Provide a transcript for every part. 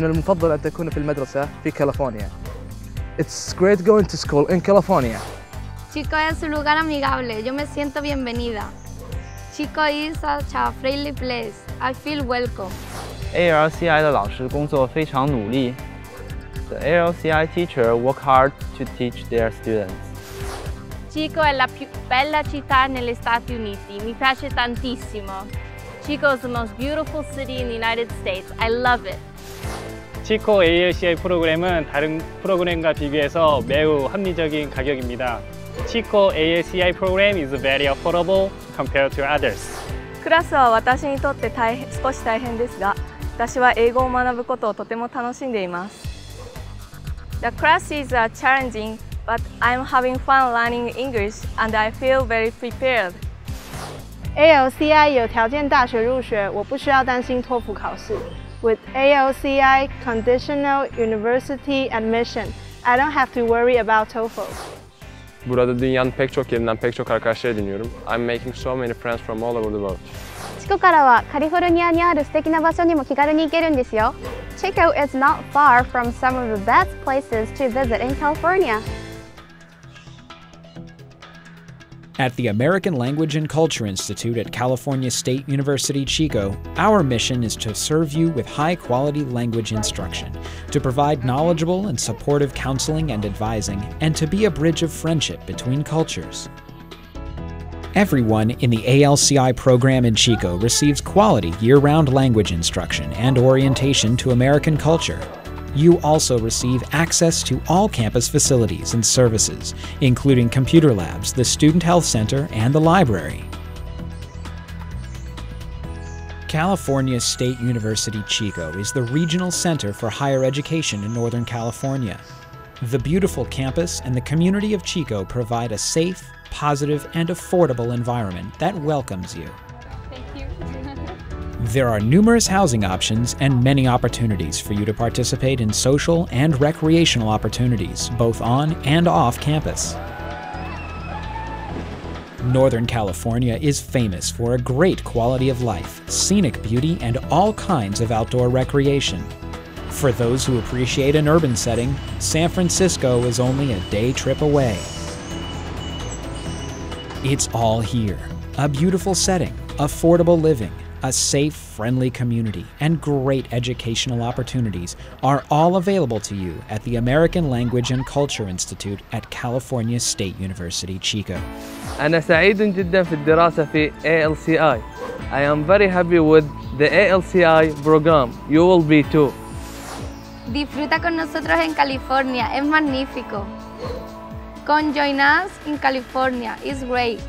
من المفضل أن تكون في المدرسة في كاليفورنيا. It's great going to school in California. Chico es un lugar amigable, yo me siento bienvenida. Chico is such a friendly place, I feel welcome. ALCI 的老师工作非常努力。The ALCI teacher work hard to teach their students. Chico è la più bella città negli Stati Uniti, mi piace tantissimo. Chico is the most beautiful city in the United States, I love it. 치코 ALCI 프로그램은 다른 프로그램과 비교해서 매우 합리적인 가격입니다. 치코 ALCI 프로그램 is very affordable compared to others. クラスは私にとって大変少し大変ですが私は英語を学ぶことをとても楽しんでいます The classes are challenging but I'm having fun learning English and I feel very prepared ALCI 有条件大学入学，我不需要担心托福考试。 With ALCI conditional university admission, I don't have to worry about TOEFL. Burada dünyanın pek çok yerinden pek çok arkadaşlar ediniyorum. I'm making so many friends from all over the world. チコからはカリフォルニアにある素敵な場所にも気軽に行けるんですよ。Chico is not far from some of the best places to visit in California. At the American Language and Culture Institute at California State University Chico, our mission is to serve you with high quality language instruction, to provide knowledgeable and supportive counseling and advising, and to be a bridge of friendship between cultures. Everyone in the ALCI program in Chico receives quality year round language instruction and orientation to American culture. You also receive access to all campus facilities and services, including computer labs, the Student Health Center, and the library. California State University Chico is the regional center for higher education in Northern California. The beautiful campus and the community of Chico provide a safe, positive, and affordable environment that welcomes you. There are numerous housing options and many opportunities for you to participate in social and recreational opportunities, both on and off campus. Northern California is famous for a great quality of life, scenic beauty, and all kinds of outdoor recreation. For those who appreciate an urban setting, San Francisco is only a day trip away. It's all here a beautiful setting, affordable living, a safe, friendly community, and great educational opportunities are all available to you at the American Language and Culture Institute at California State University, Chico. أنا سعيد جدا في الدراسة في ALCI. I am very happy with the ALCI program. You will be too. Disfruta con nosotros en California, es magnífico. Con join us in California is great.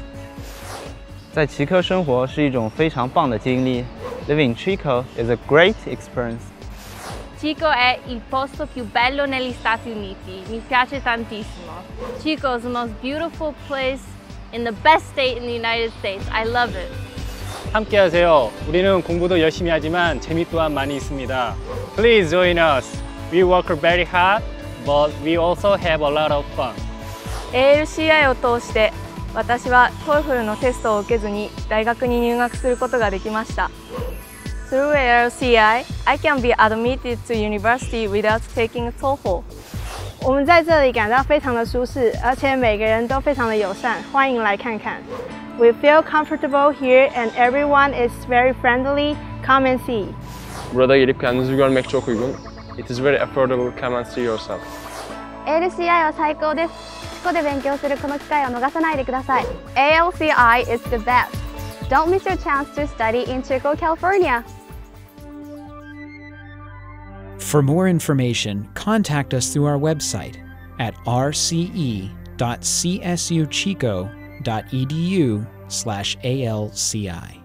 在奇科生活是一种非常棒的经历。Living in Chico is a great experience. Chico è il posto più bello negli Stati Uniti, mi piace tantissimo. Chico is the most beautiful place in the best state in the United States, I love it. 함께 하세요. 우리는 공부도 열심히 하지만 재미 또한 많이 있습니다. Please join us. We work very hard, but we also have a lot of fun. ALCI を通して 私は TOEFL のテストを受けずに大学に入学することができました Through ALCI, I can be admitted to university without taking TOEFL 我们在这里感到非常的舒适，而且每个人都非常的友善，欢迎来看看。We feel comfortable here and everyone is very friendly. Come and see. Burada gelip kendinizi görmek çok uygun. It is very affordable. Come and see yourself. ALCI は最高です。チコで勉強するこの機会を逃さないでください。ALCI is the best. Don't miss your chance to study in Chico, California. For more information, contact us through our website at rce.csuchico.edu slash ALCI.